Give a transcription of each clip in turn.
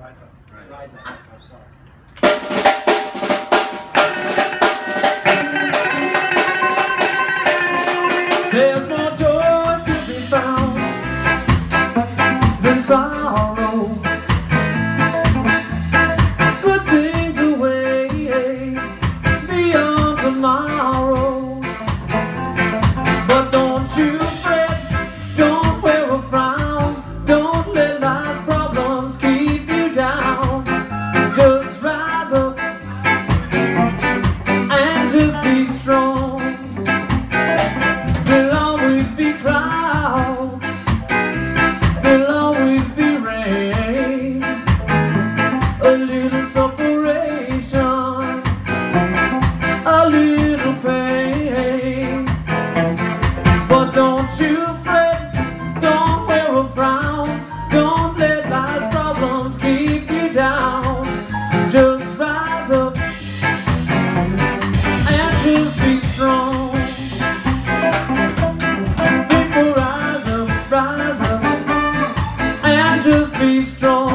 Rise up. Rise up. I'm sorry. be strong.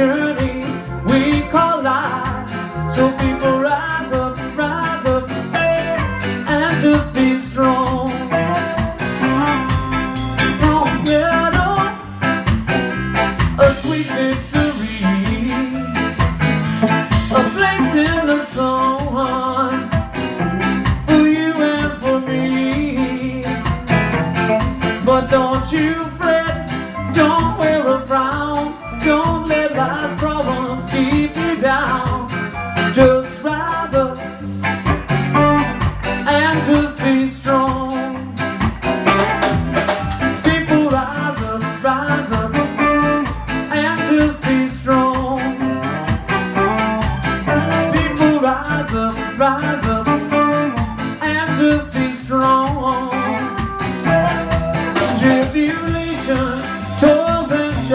girl.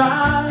voltar.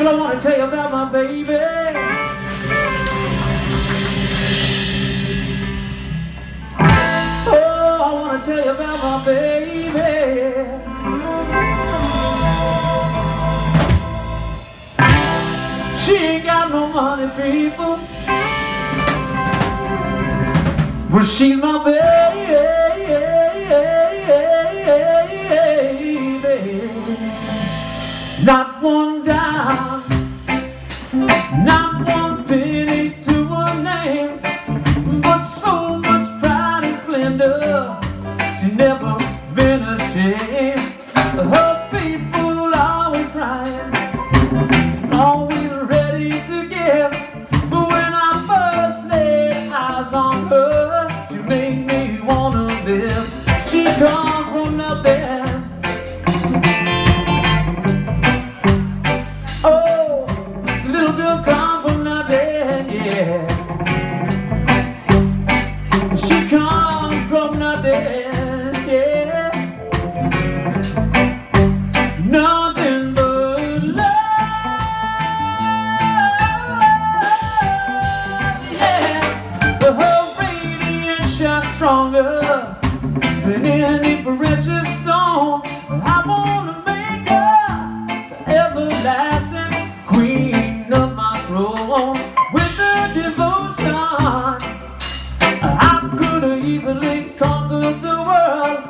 Well, I want to tell you about my baby. Oh, I want to tell you about my baby. She ain't got no money, people. But she's my baby. Not one day now. Stepping in deep precious stone, I wanna make her the everlasting queen of my throne. With her devotion, I could have easily conquered the world.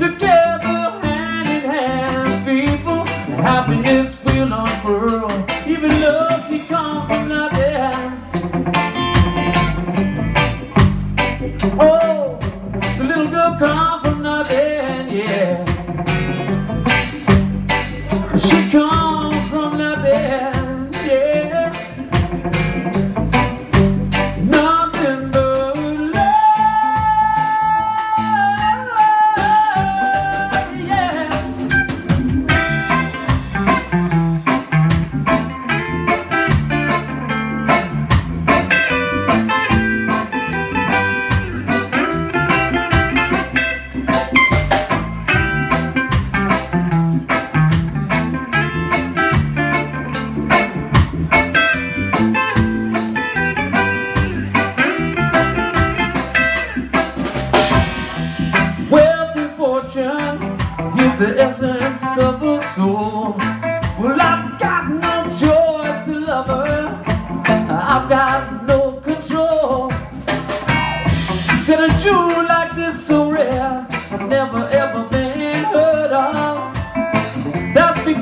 Together, hand in hand, people, happiness will unfurl.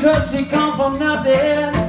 because she come from nothing.